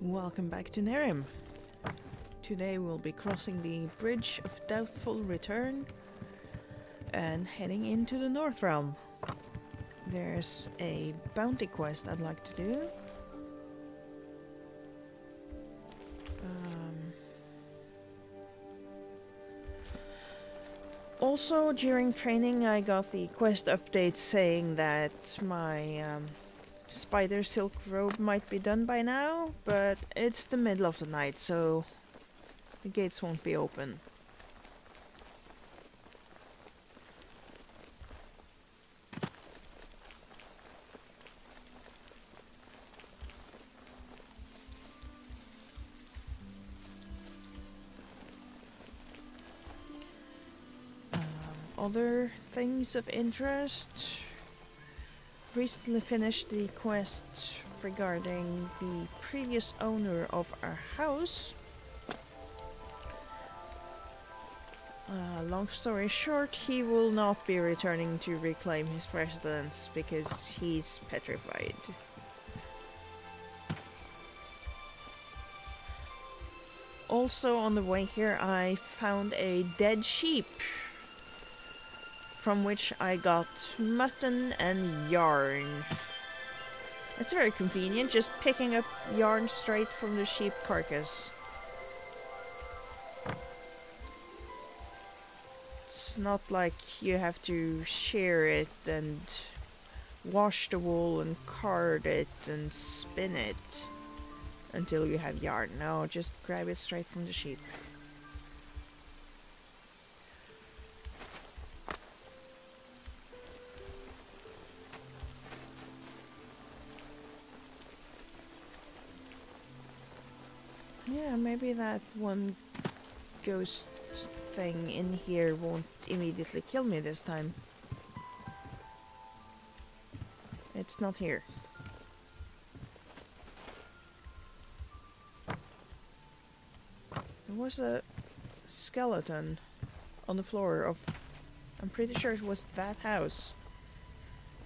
Welcome back to Nehrim. Today we'll be crossing the Bridge of Doubtful Return and heading into the North Realm. There's a bounty quest I'd like to do. Um, also, during training, I got the quest update saying that my um, spider silk robe might be done by now, but it's the middle of the night, so the gates won't be open. Um, other things of interest. Recently finished the quest regarding the previous owner of our house. Uh, long story short, he will not be returning to reclaim his residence because he's petrified. Also on the way here I found a dead sheep from which I got mutton and yarn. It's very convenient, just picking up yarn straight from the sheep carcass. It's not like you have to shear it and wash the wool and card it and spin it until you have yarn. No, just grab it straight from the sheep. Yeah, maybe that one ghost thing in here won't immediately kill me this time. It's not here. There was a skeleton on the floor of... I'm pretty sure it was that house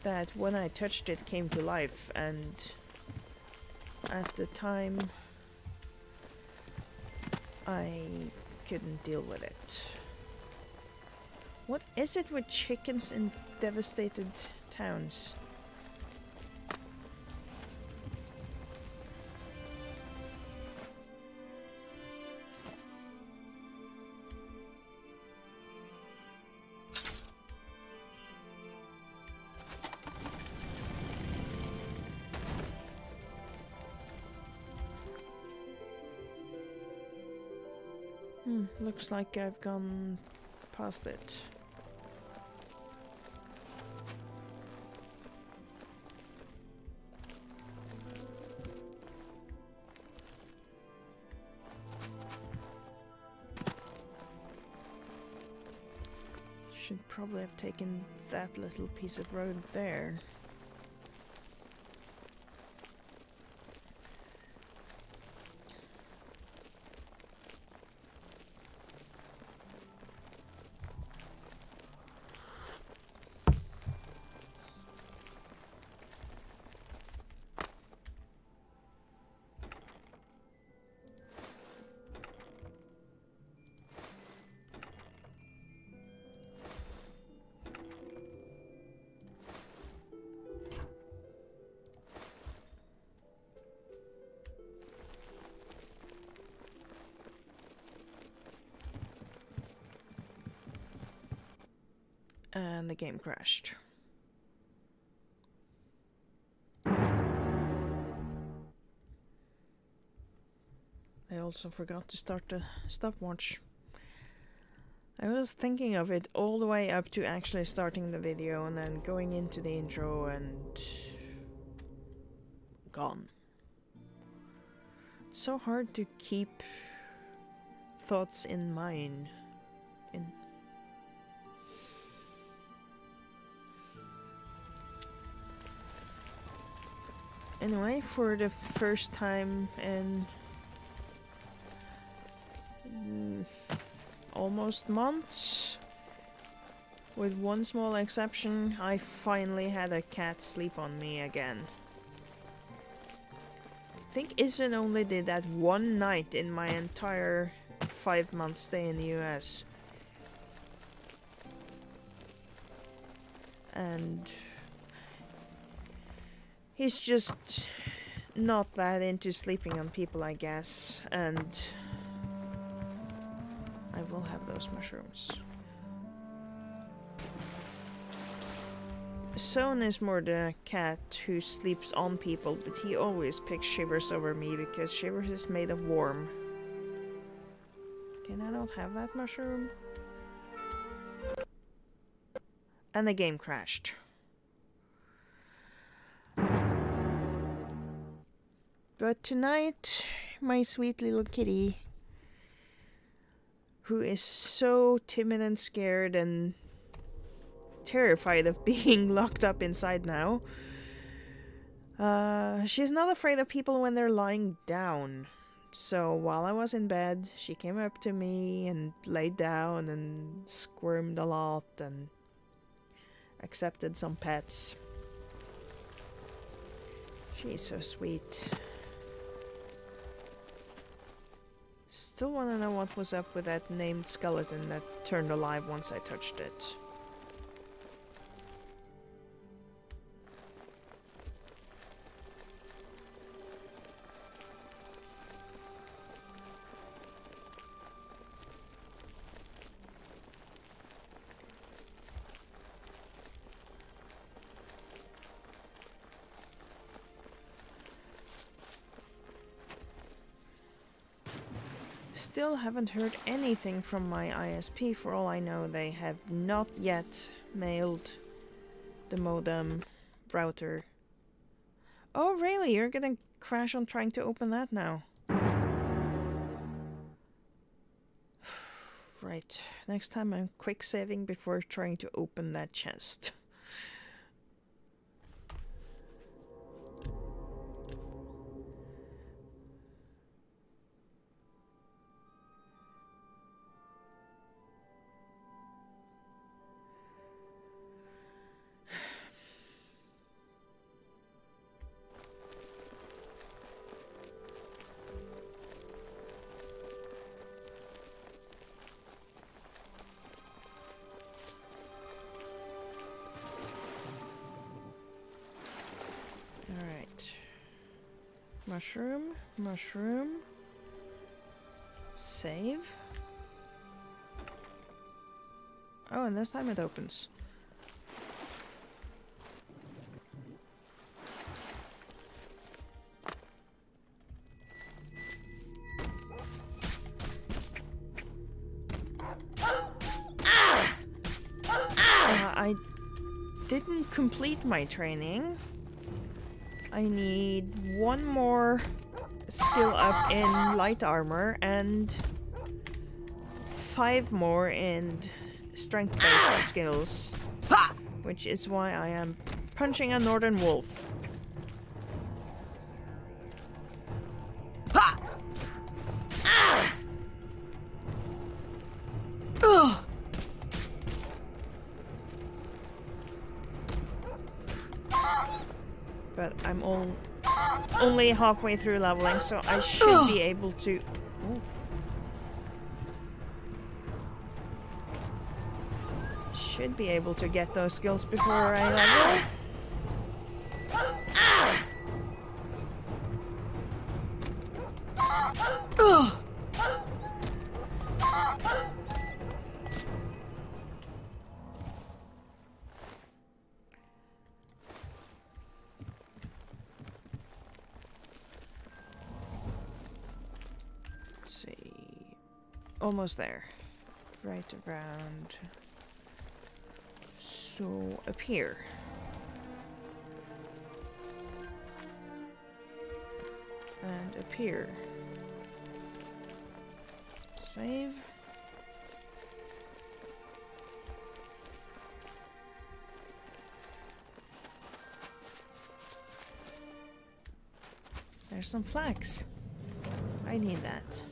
that when I touched it came to life and at the time I couldn't deal with it. What is it with chickens in devastated towns? Looks like I've gone past it. Should probably have taken that little piece of road there. And the game crashed. I also forgot to start the stopwatch. I was thinking of it all the way up to actually starting the video and then going into the intro and gone. It's so hard to keep thoughts in mind in Anyway, for the first time in mm, almost months, with one small exception, I finally had a cat sleep on me again. I think Isun only did that one night in my entire five month stay in the US. And he's just not that into sleeping on people, I guess. And I will have those mushrooms. Son is more the cat who sleeps on people, but he always picks Shivers over me because Shivers is made of worm. Can I not have that mushroom? And the game crashed. But tonight, my sweet little kitty, who is so timid and scared and terrified of being locked up inside now, uh, she's not afraid of people when they're lying down. So while I was in bed, she came up to me and laid down and squirmed a lot and accepted some pets. She's so sweet. Still want to know what was up with that named skeleton that turned alive once I touched it. Still haven't heard anything from my ISP. For all I know, they have not yet mailed the modem router. Oh, really? You're gonna crash on trying to open that now? right. Next time I'm quick saving before trying to open that chest. Mushroom. Save. Oh, and this time it opens. Uh, I didn't complete my training. I need one more skill up in light armor and five more in strength-based ah! skills. Which is why I am punching a northern wolf. Only halfway through leveling, so I should be able to... Ooh. Should be able to get those skills before I level. Almost there. Right around. So, up here. And up here. Save. There's some flax. I need that.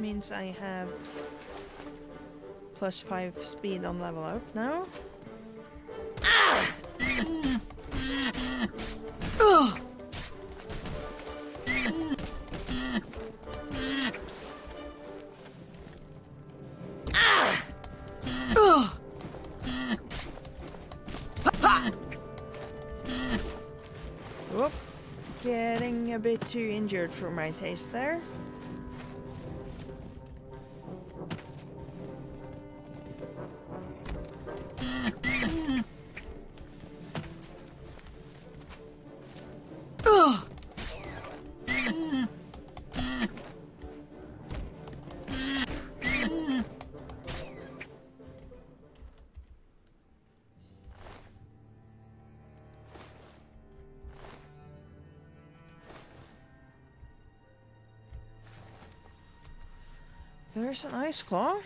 Means I have plus 5 speed on level up now. Ah! Ugh! a bit too injured for my taste there. There's an ice claw.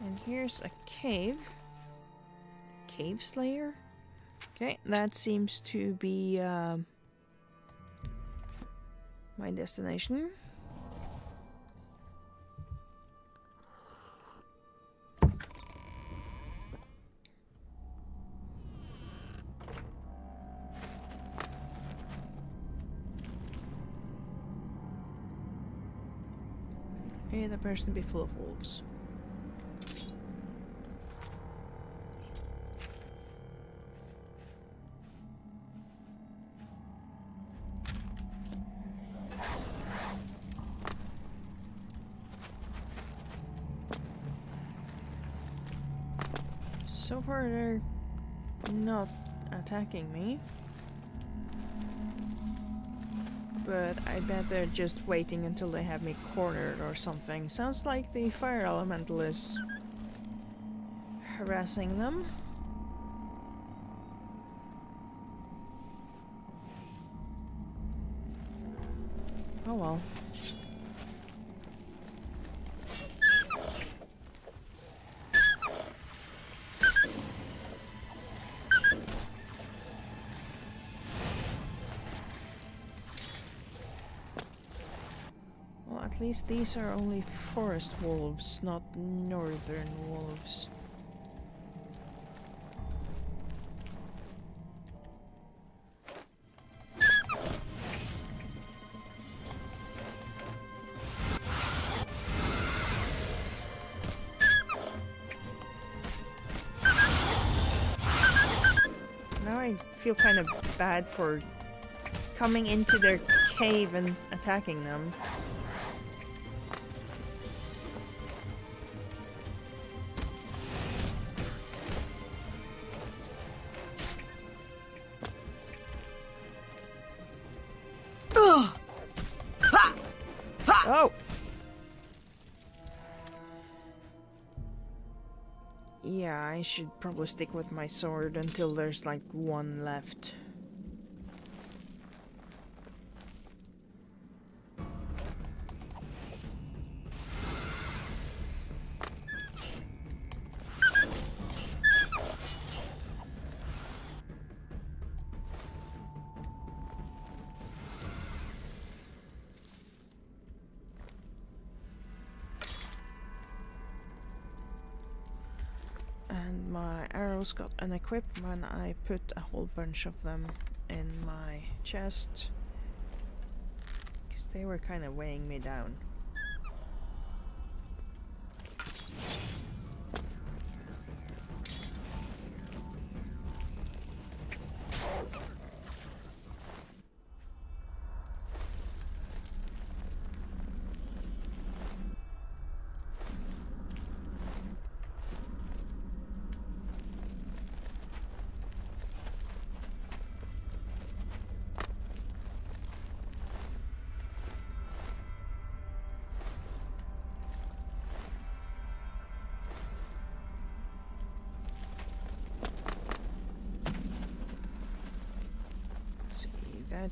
And here's a cave. Cave Slayer? Okay, that seems to be um, my destination. Appears be full of wolves. So far they're not attacking me. But I bet they're just waiting until they have me cornered or something. Sounds like the fire elemental is harassing them. Oh well. Least these are only forest wolves, not northern wolves. Now I feel kind of bad for coming into their cave and attacking them. Should probably stick with my sword until there's like one left. Got an equipment, I put a whole bunch of them in my chest. Because they were kind of weighing me down.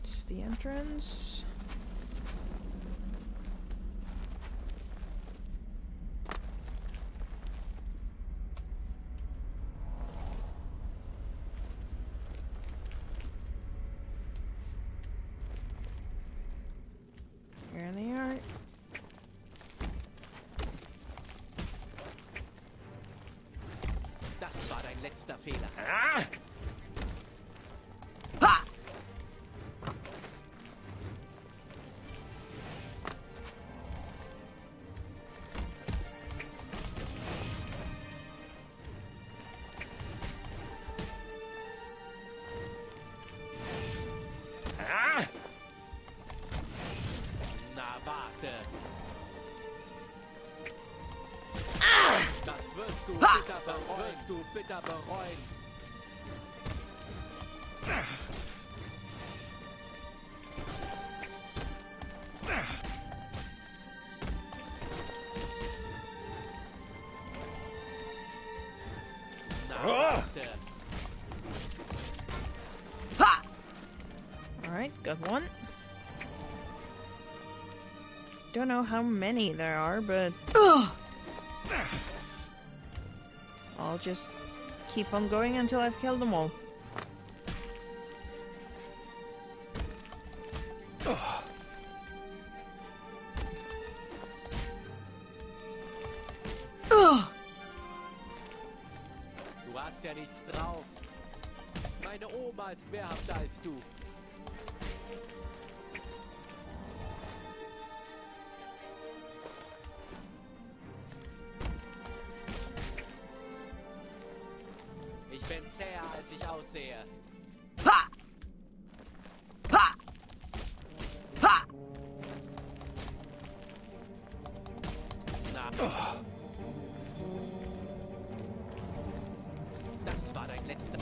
That's the entrance. Das wirst du bitter bereuen. Na, warte. Alright, got one. Don't know how many there are, but I'll just keep on going until I've killed them all. Du hast ja nichts drauf. Meine Oma ist wehrhafter als du. Ich aussehe. Na. Das war dein letzter.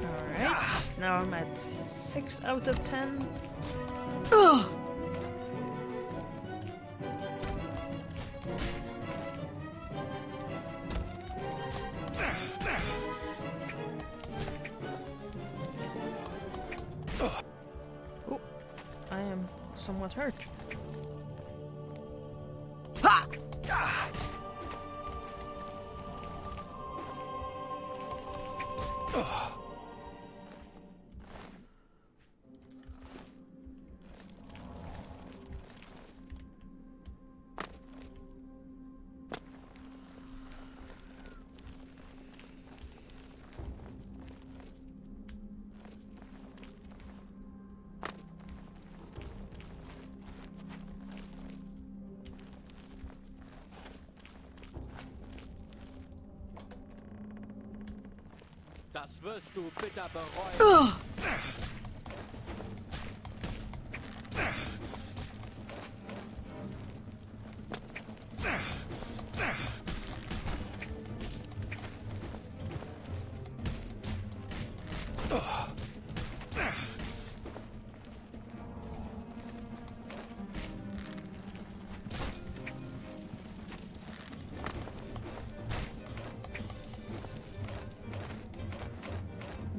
Alright, now I'm at 6 out of 10. Somewhat hurt. Das wirst du bitter bereuen.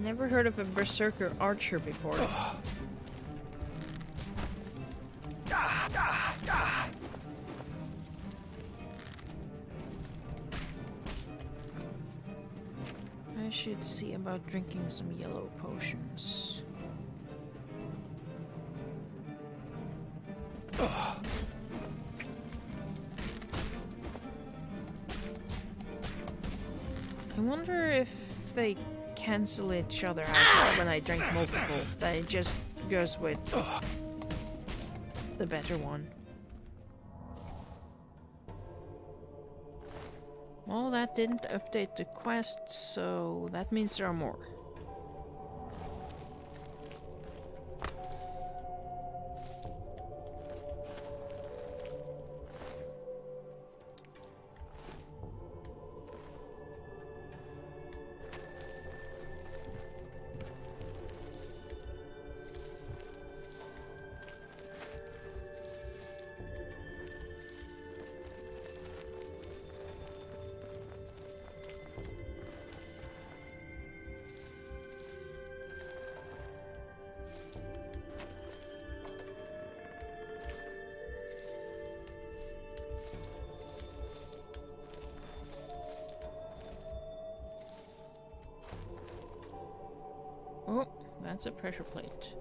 Never heard of a berserker archer before. I should see about drinking some yellow potions. I wonder if they cancel each other out when I drink multiple. That it just goes with the better one. Well, that didn't update the quest, so that means there are more. pressure plate.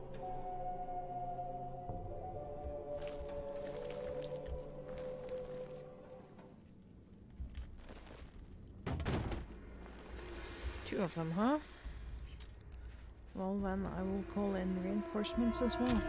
Two of them, huh? Well, then I will call in reinforcements as well.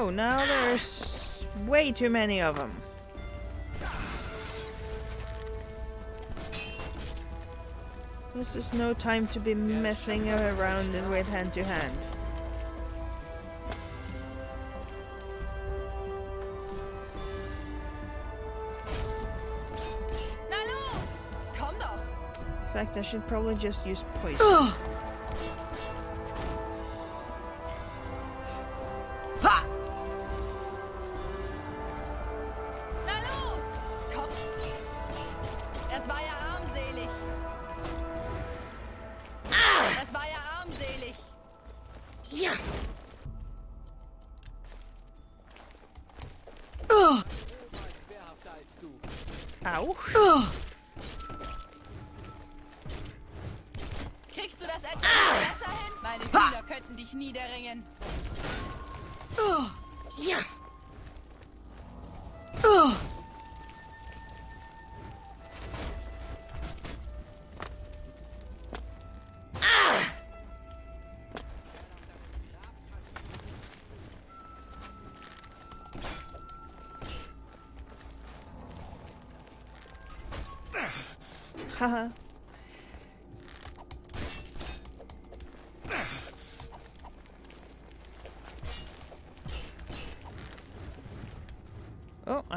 Oh, now there's way too many of them. This is no time to be messing around with hand to hand. In fact, I should probably just use poison.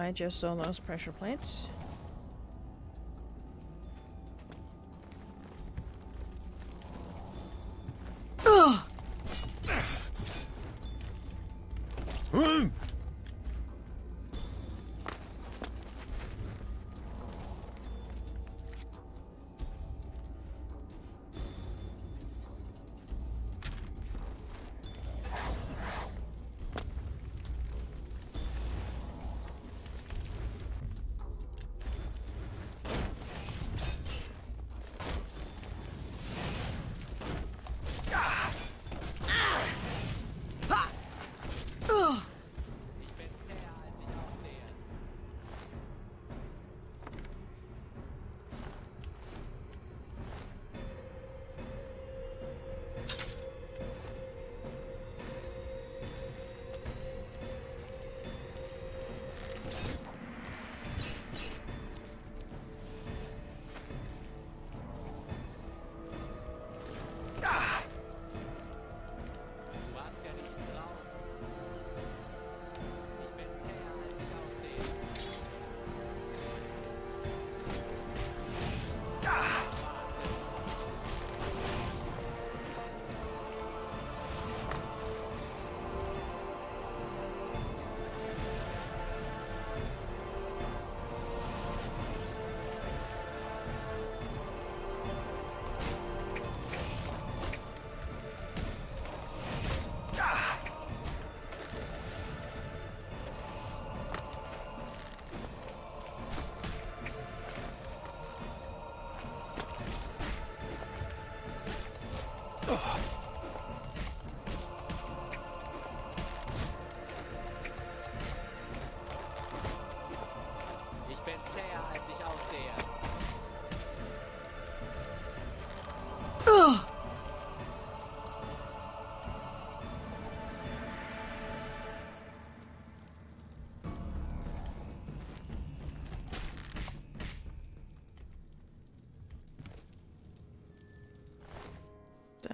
I just saw those pressure plates.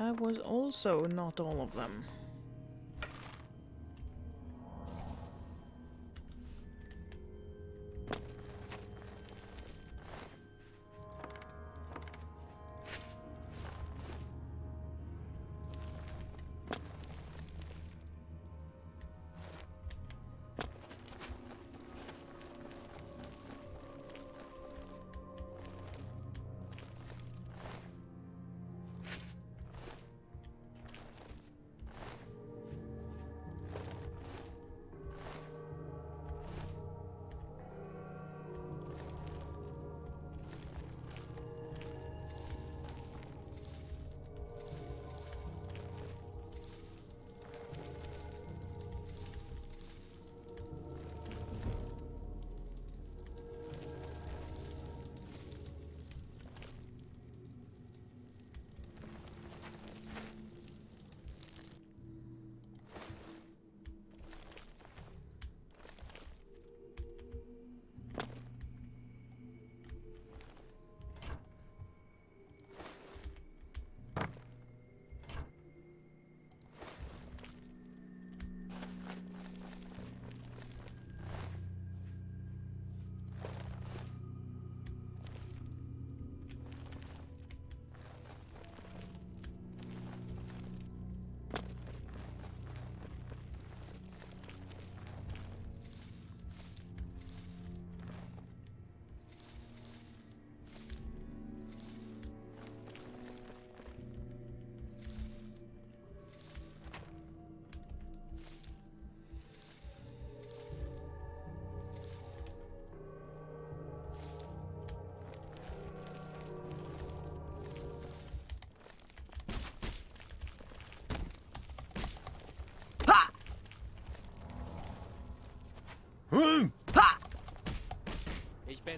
I was also not all of them.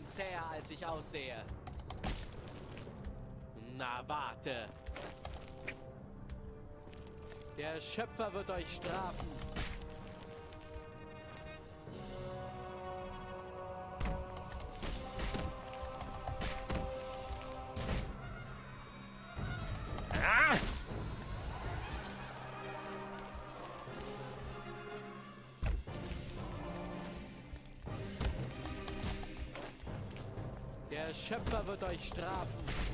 Zäher, als ich aussehe. Na, warte. Der Schöpfer wird euch strafen. Der Schöpfer wird euch strafen.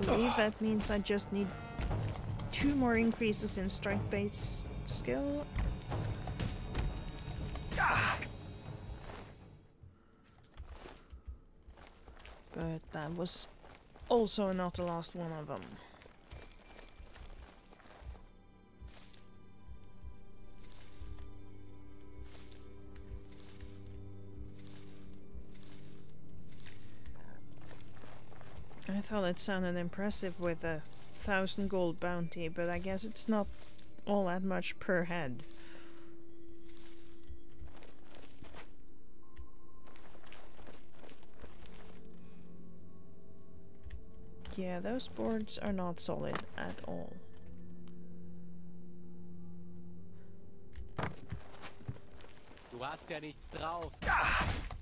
Believe that means I just need two more increases in strike base skill. But that was also not the last one of them. It sounded impressive with a thousand gold bounty, but I guess it's not all that much per head. Yeah, those boards are not solid at all. Du hast ja nichts drauf. Na,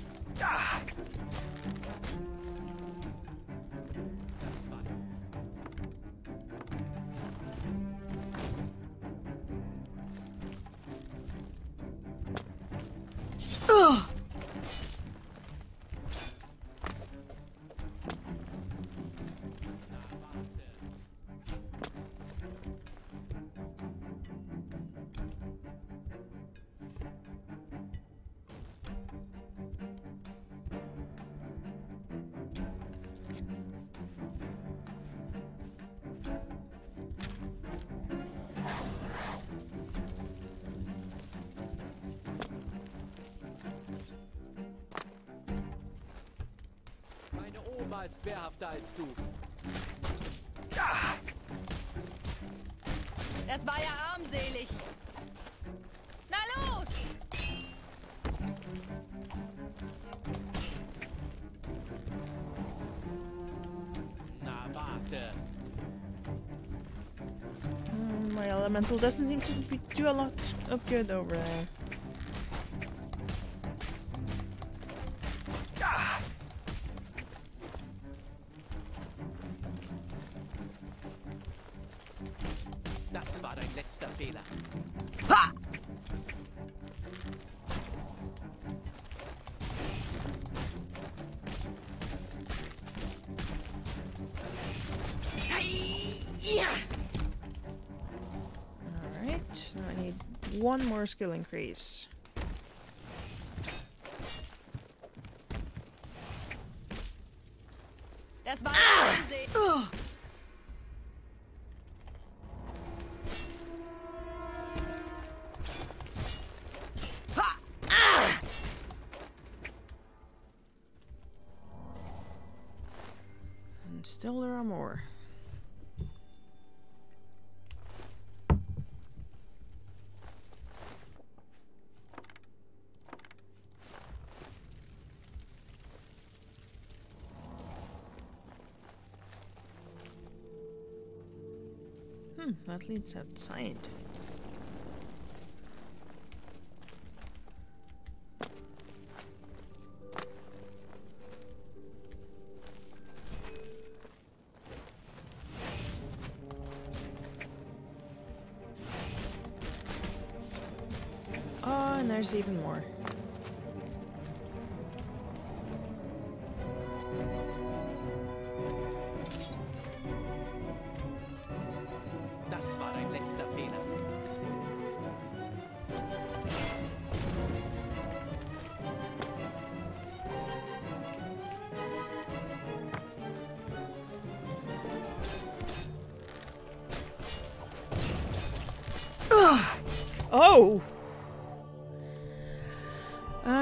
ist wehrhafter als du. Das war ja armselig. Na los! Na, warte. Mm, my elemental doesn't seem to be, do a lot of good over there. Alright, now I need one more skill increase. Hmm, that leads outside.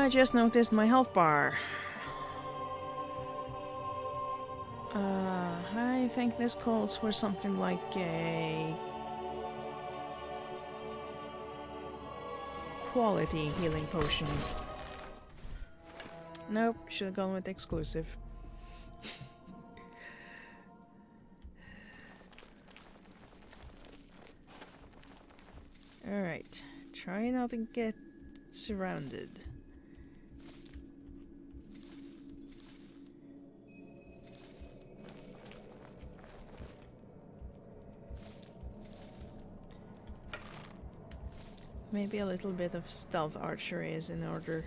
I just noticed my health bar. Uh, I think this calls for something like a quality healing potion. Nope, should have gone with exclusive. Alright, try not to get surrounded. Maybe a little bit of stealth archery is in order.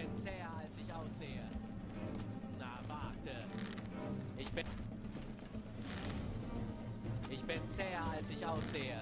Bin zäher, als ich aussehe. Na, warte. Ich bin... Ich bin zäher, als ich aussehe.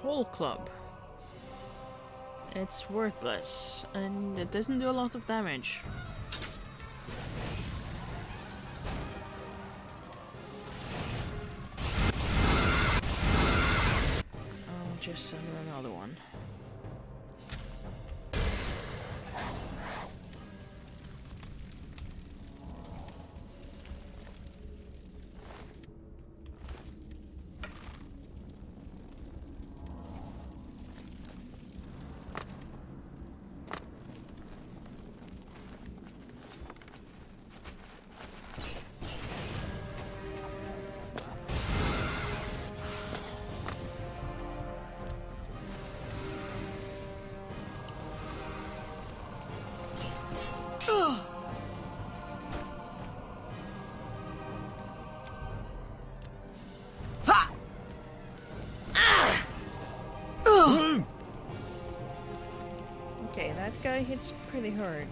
Troll Club. It's worthless, and it doesn't do a lot of damage. Guy hits pretty hard.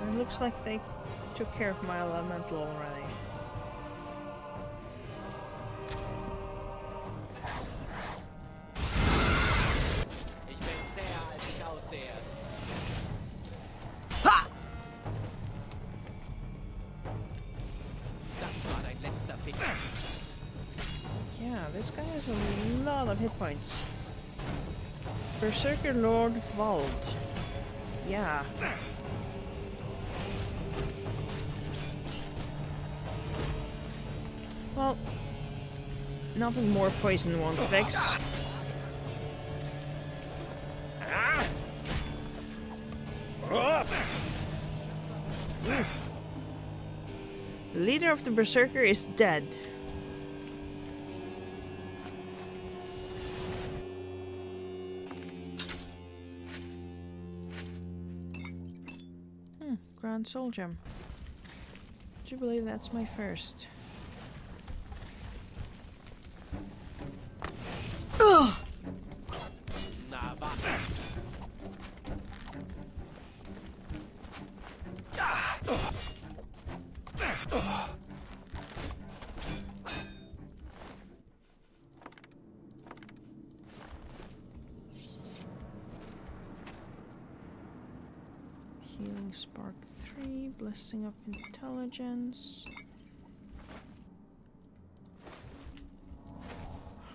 And it looks like they took care of my elemental already. Ich bin zäher, als ich aussehe. Das war dein letzter Fick. Yeah, this guy has a lot of hit points. Berserker Lord Vald. Yeah. Well, nothing more poison won't fix. The leader of the Berserker is dead. Soul Gem. Do you believe that's my first? 3, Blessing of Intelligence.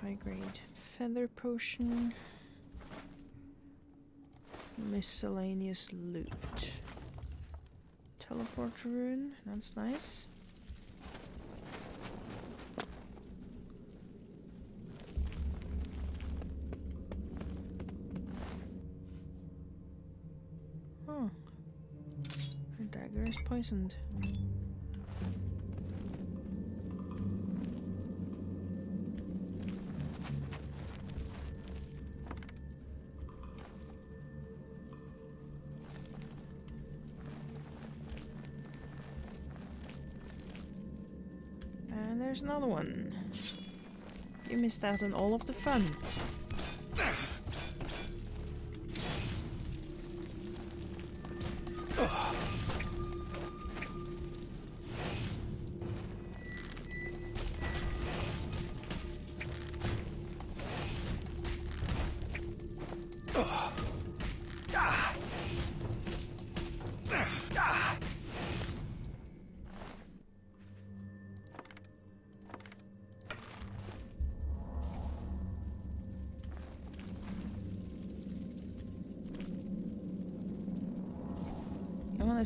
High grade Feather Potion. Miscellaneous loot. Teleport rune, that's nice. Oh. Her poisoned. And there's another one. You missed out on all of the fun.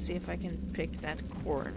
See if I can pick that corn.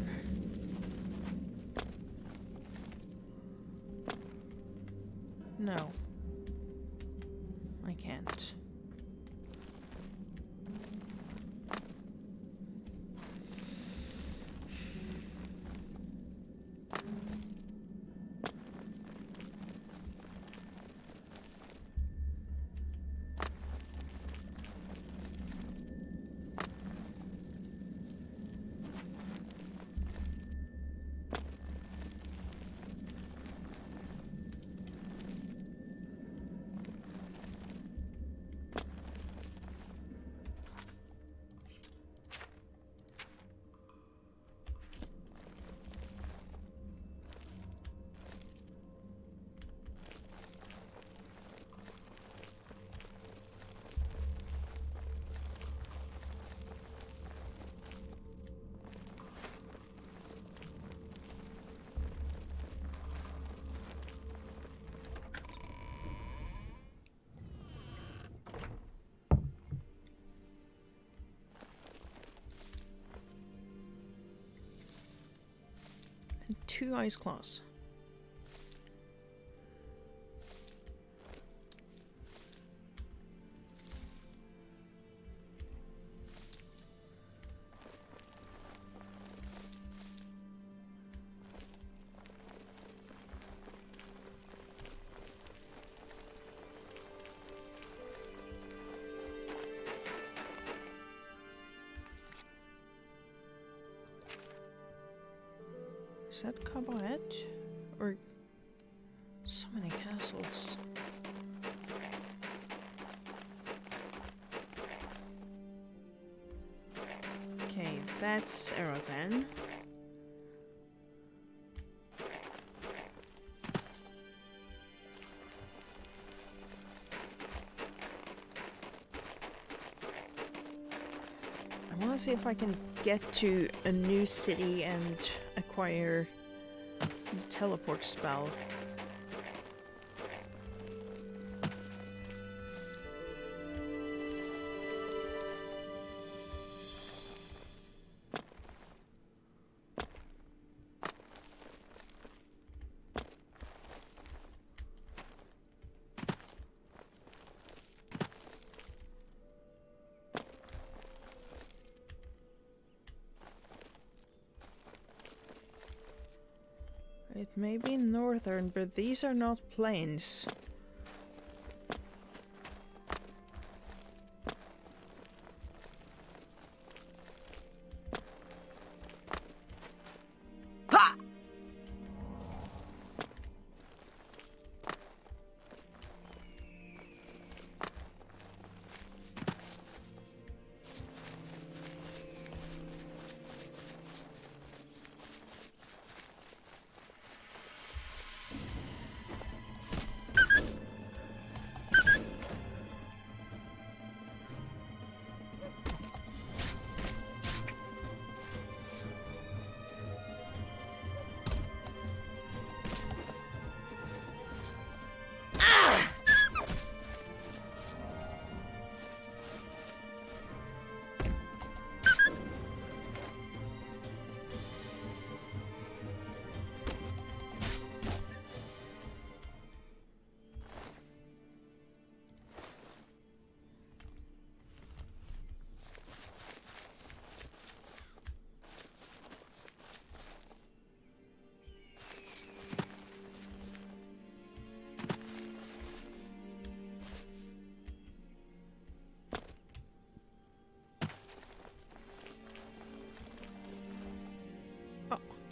And two ice claws. I want to see if I can get to a new city and acquire the teleport spell. These are not plains.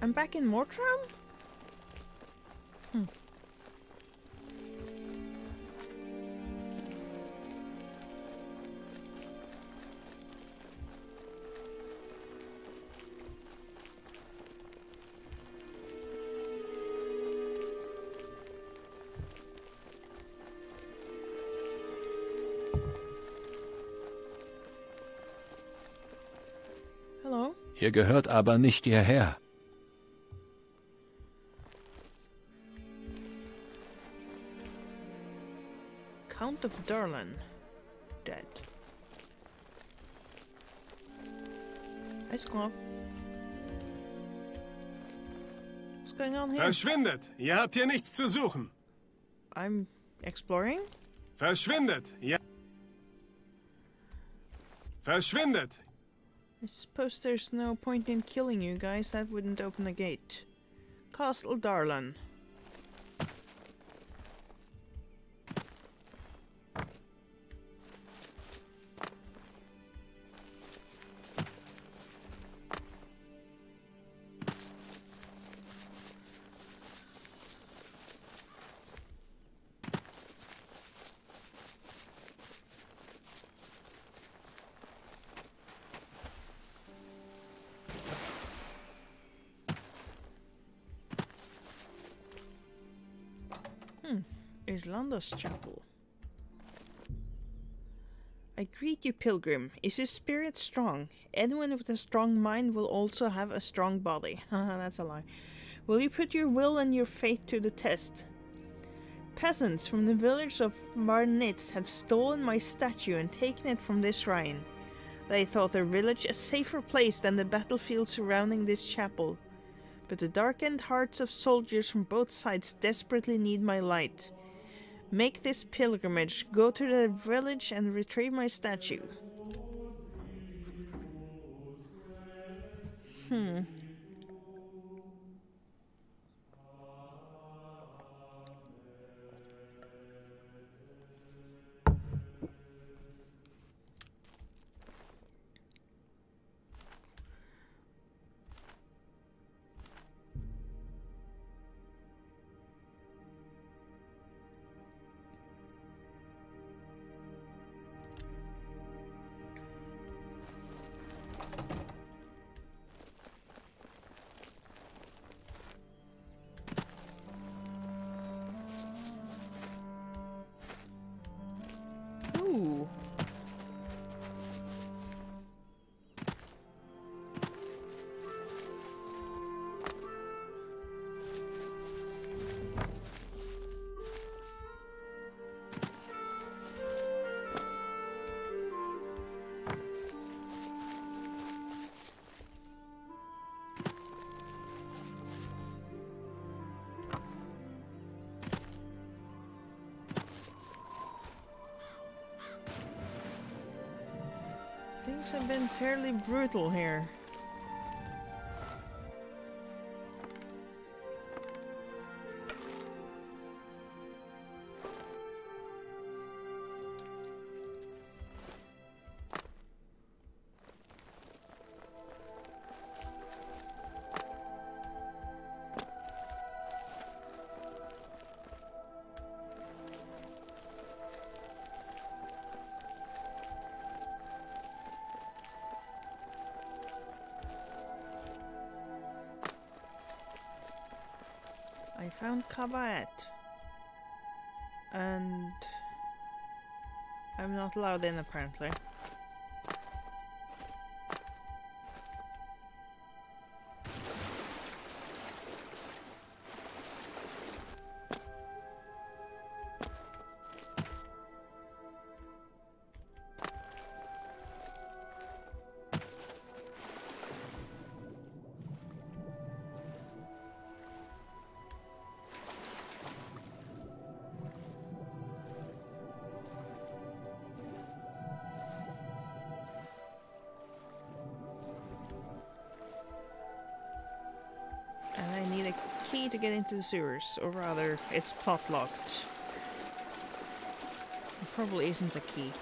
I'm back in Mortram? Hello? Ihr gehört aber nicht hierher. Darlan. Dead. Ice Claw. What's going on here? Verschwindet! Ihr habt hier nichts zu suchen. I'm exploring? Verschwindet! Ja. Verschwindet! I suppose there's no point in killing you guys, that wouldn't open the gate. Castle Darlan. Irlanda's chapel. I greet you, pilgrim. Is your spirit strong? Anyone with a strong mind will also have a strong body. That's a lie. Will you put your will and your faith to the test? Peasants from the village of Marnitz have stolen my statue and taken it from this shrine. They thought their village a safer place than the battlefield surrounding this chapel. But the darkened hearts of soldiers from both sides desperately need my light. Make this pilgrimage, go to the village and retrieve my statue. Hmm. Have been fairly brutal here. Cahbaet. And I'm not allowed in apparently. Key to get into the sewers, or rather, it's pot locked. There probably isn't a key.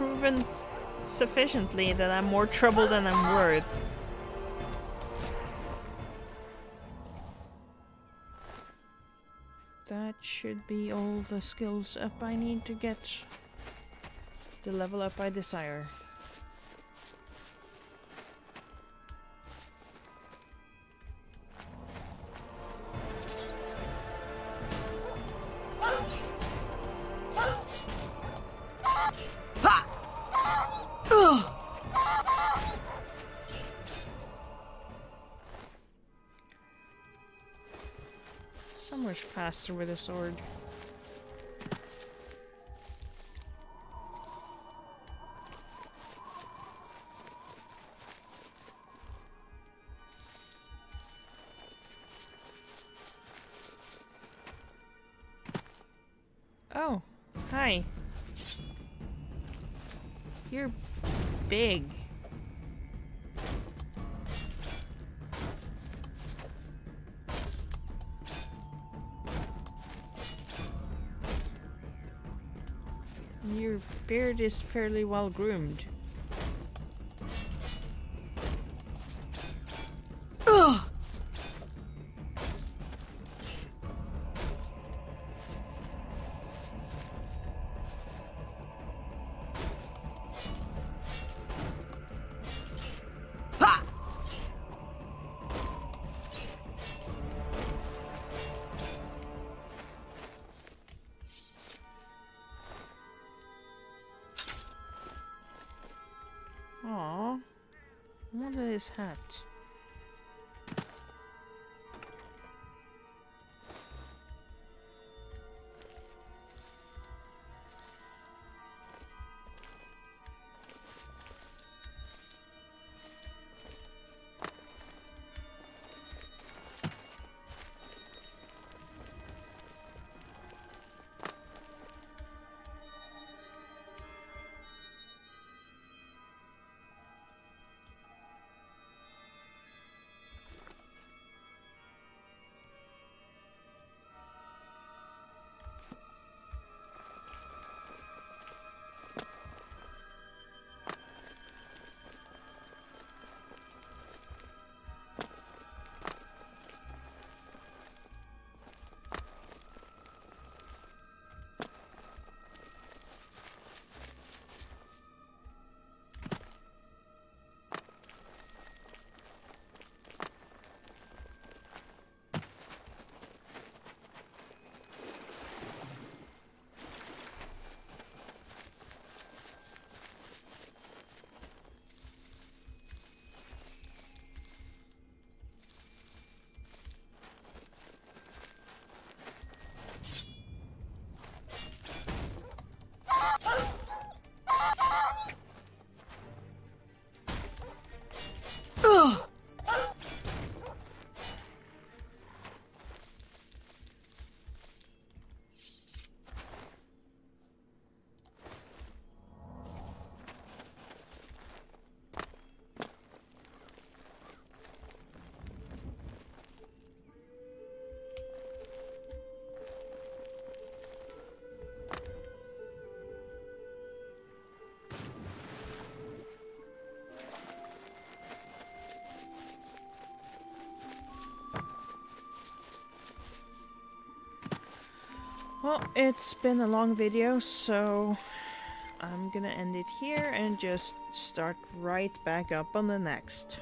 Proven sufficiently that I'm more trouble than I'm worth. That should be all the skills up I need to get the level up I desire. So much faster with a sword. Fairly well groomed. What is his hat? Well, it's been a long video, so I'm gonna end it here and just start right back up on the next.